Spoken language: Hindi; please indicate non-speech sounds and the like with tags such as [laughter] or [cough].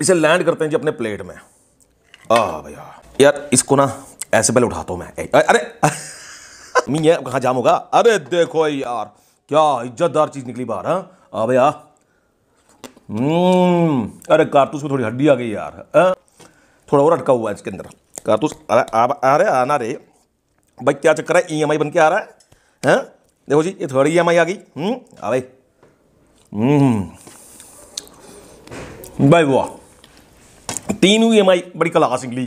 इसे लैंड करते हैं जी अपने प्लेट में। आ भैया। यार इसको ना ऐसे पहले उठाता हूँ मैं। ए, अरे मी ये [laughs] कहाँ जाम होगा? अरे देखो यार क्या इज्जतदार चीज़ निकली बाहर हाँ? आ भैया। हम्म, अरे कारतूस में थोड़ी हड्डी आ गई यार हाँ? थोड़ा और अटका हुआ है इसके अंदर। कारतूस अरे आ, आ रहे आना रे। भाई क्या चक्कर है? ई एम आई बन के आ रहा है हैं? देखो जी ये थर्ड ई एम आई आ गई। हम्म आ भाई। हम्म। भाई वाह तीन ई एम आई बड़ी क्लास निकली